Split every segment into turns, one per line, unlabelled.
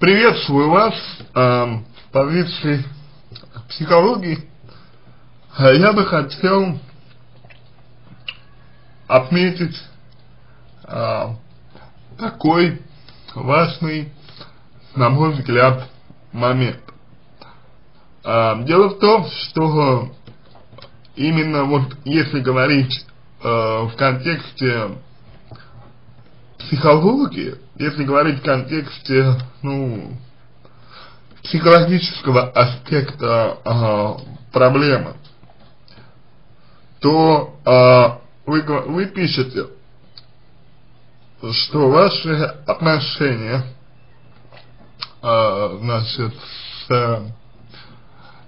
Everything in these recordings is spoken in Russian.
Приветствую вас э, в позиции психологии. Э, я бы хотел отметить э, такой важный, на мой взгляд, момент. Э, дело в том, что именно вот если говорить э, в контексте психологии, если говорить в контексте, ну, психологического аспекта э, проблемы, то э, вы, вы пишете, что ваши отношения, э, значит, с э,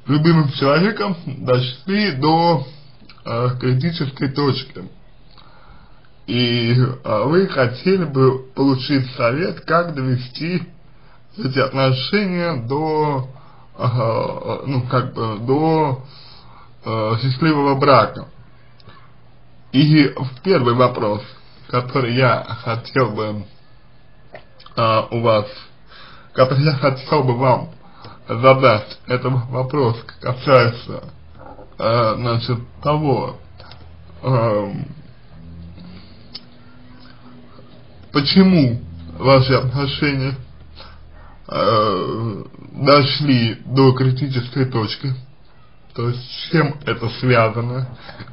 любимым человеком дошли до э, критической точки и а, вы хотели бы получить совет, как довести эти отношения до, а, ну, как бы, до а, счастливого брака. И в первый вопрос, который я хотел бы у вас, который я хотел бы вам задать, это вопрос касается, значит, того, а, почему ваши отношения э, дошли до критической точки, то есть с чем это связано,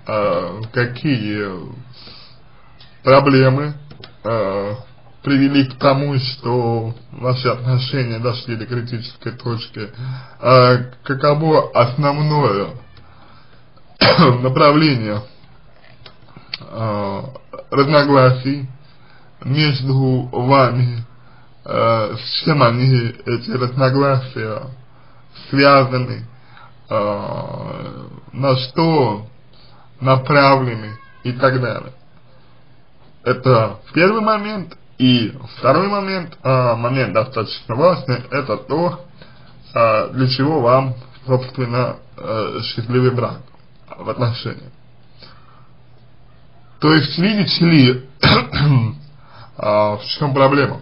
э, какие проблемы э, привели к тому, что ваши отношения дошли до критической точки, э, каково основное направление э, разногласий между вами, э, с чем они, эти разногласия, связаны, э, на что направлены и так далее. Это первый момент. И второй момент, э, момент достаточно важный, это то, э, для чего вам, собственно, э, счастливый брак в отношениях. То есть, видите ли, А, в чем проблема?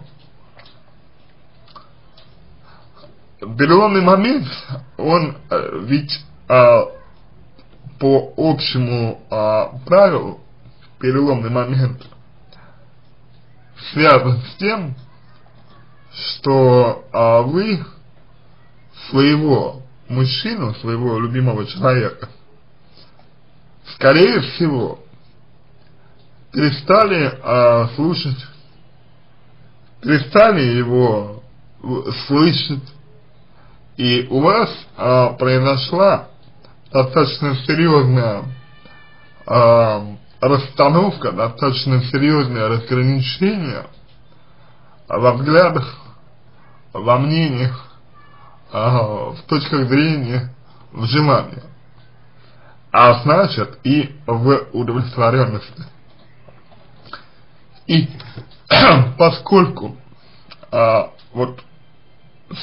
Переломный момент, он э, ведь а, по общему а, правилу, переломный момент связан с тем, что а, вы своего мужчину, своего любимого человека, скорее всего, перестали а, слушать перестали его слышать, и у вас а, произошла достаточно серьезная а, расстановка, достаточно серьезное разграничение во взглядах, во мнениях, а, в точках зрения, в желании, а значит и в удовлетворенности. И поскольку а, вот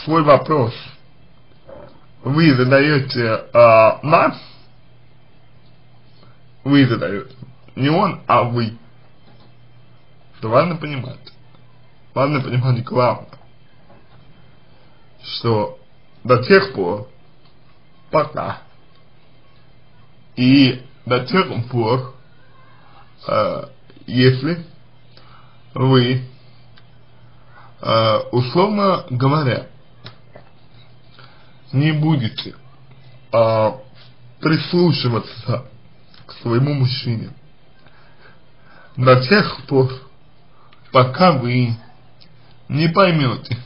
свой вопрос вы задаете а, нам, вы задаете, не он, а вы, то важно понимать, важно понимать главное, что до тех пор, пока и до тех пор, э, если вы, э, условно говоря, не будете э, прислушиваться к своему мужчине. До тех пор, пока вы не поймете,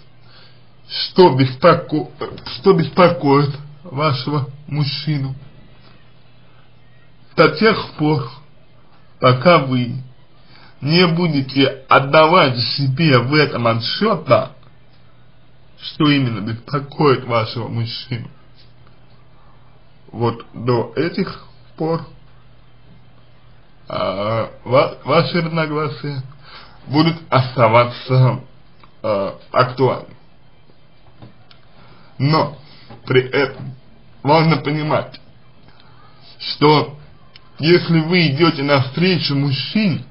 что, беспоко... что беспокоит вашего мужчину, до тех пор, пока вы не будете отдавать себе в этом отсчета, что именно беспокоит вашего мужчину, вот до этих пор а, ва ваши разногласия будут оставаться а, актуальны. Но при этом важно понимать, что если вы идете навстречу мужчине,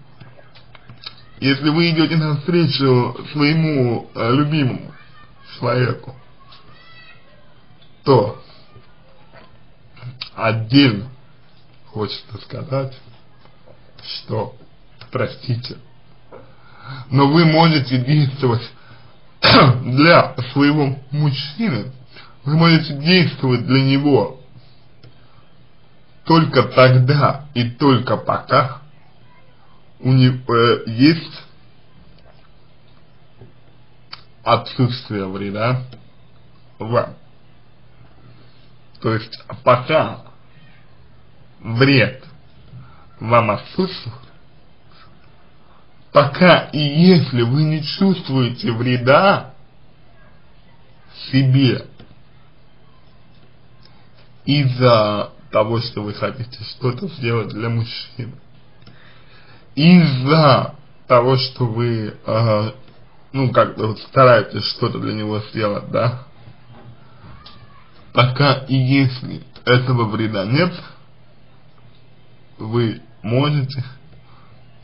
если вы идете навстречу своему э, любимому человеку, то отдельно хочется сказать, что, простите, но вы можете действовать для своего мужчины, вы можете действовать для него только тогда и только пока у него э, есть отсутствие вреда вам. То есть пока вред вам отсутствует, пока и если вы не чувствуете вреда себе из-за того, что вы хотите что-то сделать для мужчины, из-за того, что вы, э, ну, как-то вот стараетесь что-то для него сделать, да, пока и если этого вреда нет, вы можете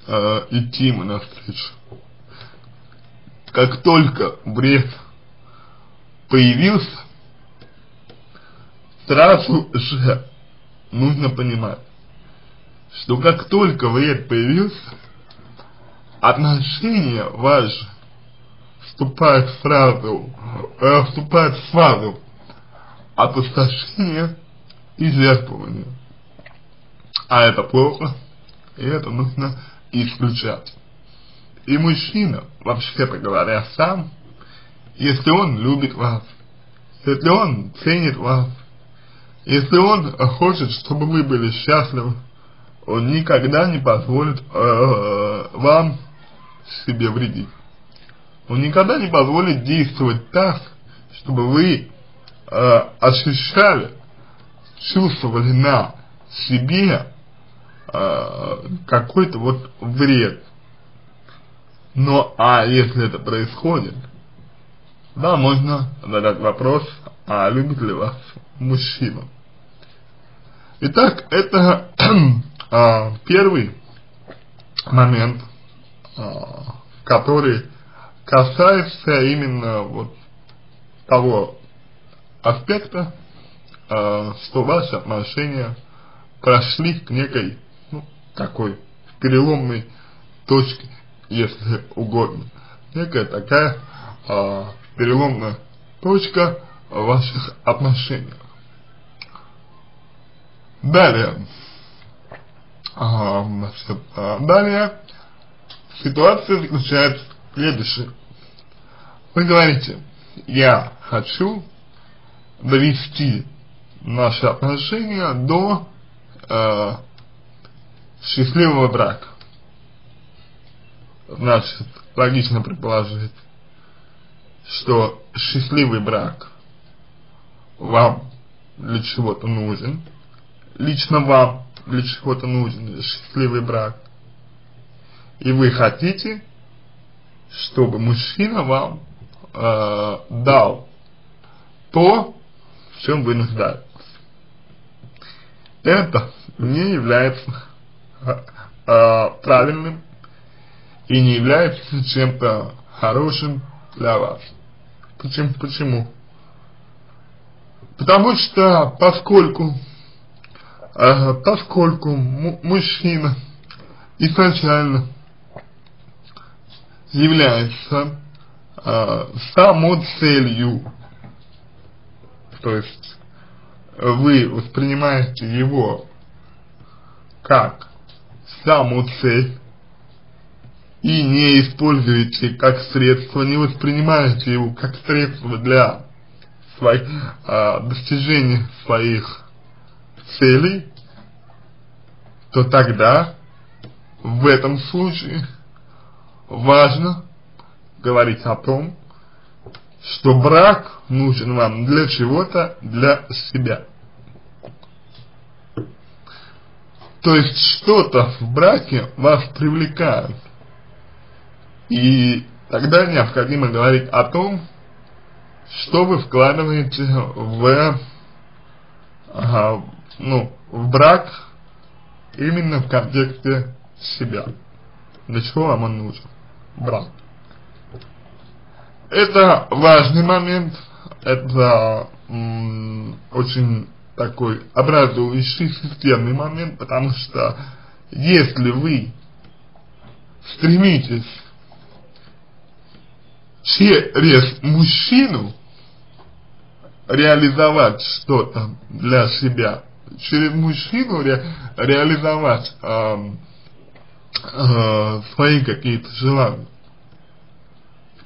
э, идти ему навстречу. Как только вред появился, сразу же нужно понимать, что как только вред появился, отношения ваши вступают в фразу, э, вступают в фазу опустошения и жертвования. А это плохо, и это нужно исключать. И мужчина, вообще-то говоря, сам, если он любит вас, если он ценит вас, если он хочет, чтобы вы были счастливы, он никогда не позволит э, вам себе вредить. Он никогда не позволит действовать так, чтобы вы э, ощущали, чувствовали на себе э, какой-то вот вред. Но, а если это происходит, да, можно задать вопрос, а любит ли вас мужчина. Итак, это первый момент, а, который касается именно вот того аспекта, а, что ваши отношения прошли к некой, ну, такой переломной точке, если угодно. Некая такая а, переломная точка в ваших отношениях. Далее. А, значит, а, далее ситуация заключается в следующем. Вы говорите, я хочу довести наши отношения до э, счастливого брака. Значит, логично предположить, что счастливый брак вам для чего-то нужен, лично вам для чего-то нужен счастливый брак, и вы хотите, чтобы мужчина вам э, дал то, в чем вы нуждаетесь. Это не является э, правильным и не является чем-то хорошим для вас. Почему? Почему? Потому что поскольку поскольку мужчина изначально является э, самоцелью, то есть вы воспринимаете его как саму цель и не используете как средство, не воспринимаете его как средство для своих, а, достижения своих целей, то тогда в этом случае важно говорить о том, что брак нужен вам для чего-то, для себя. То есть что-то в браке вас привлекает. И тогда необходимо говорить о том, что вы вкладываете в, ну, в брак именно в контексте себя. Для чего вам он нужен? Брак. Это важный момент, это очень такой образующий системный момент, потому что если вы стремитесь через мужчину реализовать что-то для себя, через мужчину ре, реализовать э, э, свои какие-то желания,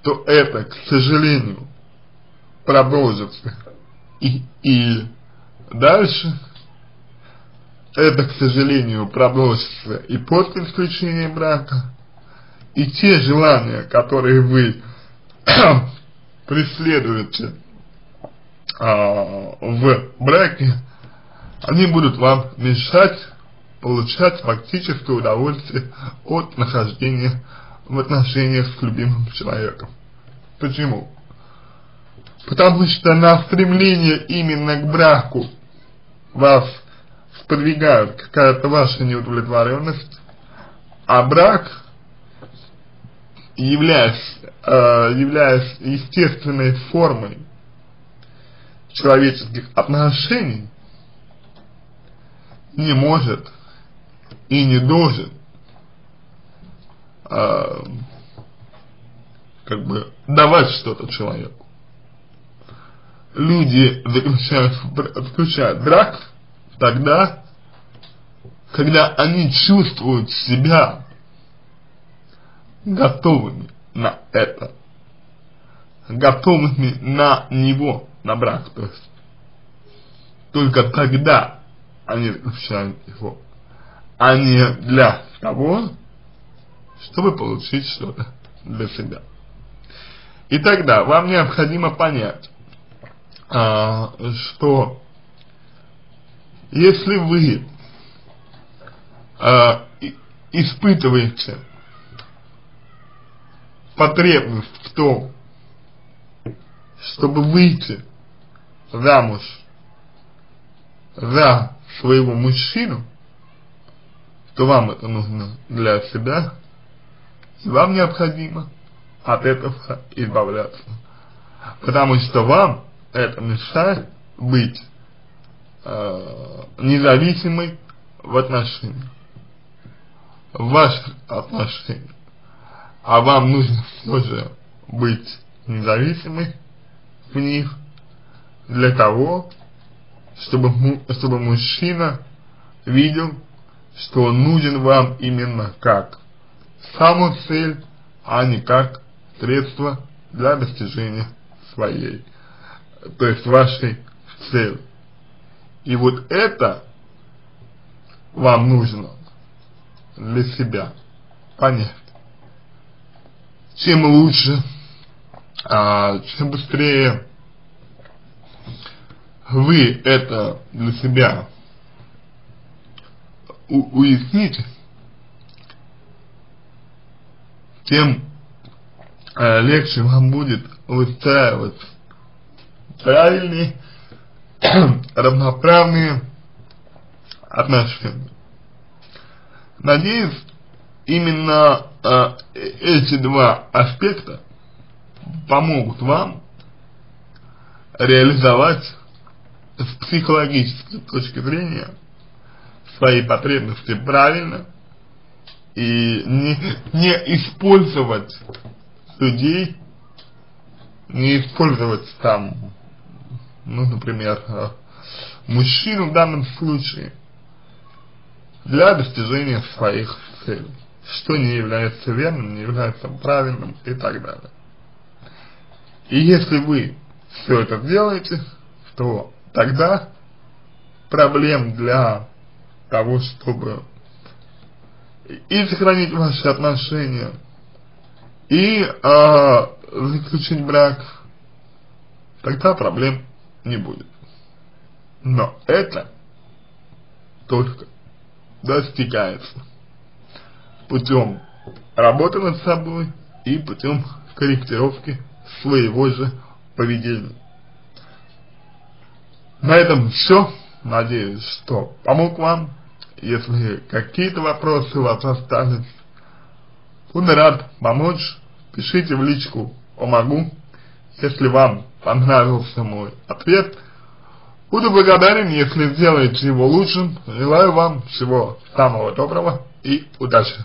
то это, к сожалению, продолжится и, и дальше. Это, к сожалению, продолжится и после заключения брака. И те желания, которые вы преследуете а, в браке, они будут вам мешать получать фактическое удовольствие от нахождения в отношениях с любимым человеком. Почему? Потому что на стремление именно к браку вас сподвигают какая-то ваша неудовлетворенность, а брак, являясь, э, являясь естественной формой человеческих отношений, не может и не должен э, как бы давать что-то человеку. Люди заключают, заключают брак тогда, когда они чувствуют себя готовыми на это, готовыми на него, на брак, то есть только тогда они заключают его, а не для того, чтобы получить что-то для себя. И тогда вам необходимо понять, а, что если вы а, испытываете потребность в том, чтобы выйти замуж за своего мужчину, то вам это нужно для себя, и вам необходимо от этого избавляться. Потому что вам это мешает быть э, независимой в отношениях, в ваших отношениях. А вам нужно все же быть независимой в них для того, чтобы, чтобы мужчина видел, что он нужен вам именно как саму цель, а не как средство для достижения своей, то есть вашей цели. И вот это вам нужно для себя понять. Чем лучше, а, чем быстрее вы это для себя уясните, тем э, легче вам будет выстраивать правильные, равноправные отношения. Надеюсь, именно э, эти два аспекта помогут вам реализовать с психологической точки зрения свои потребности правильно и не, не использовать людей, не использовать там, ну, например, э, мужчину в данном случае для достижения своих целей, что не является верным, не является правильным и так далее. И если вы все это делаете, то тогда проблем для того, чтобы и сохранить ваши отношения, и э, заключить брак, тогда проблем не будет. Но это только достигается путем работы над собой и путем корректировки своего же поведения. На этом все. Надеюсь, что помог вам. Если какие-то вопросы у вас остались, буду рад помочь. Пишите в личку «Помогу». если вам понравился мой ответ. Буду благодарен, если сделаете его лучшим. Желаю вам всего самого доброго и удачи.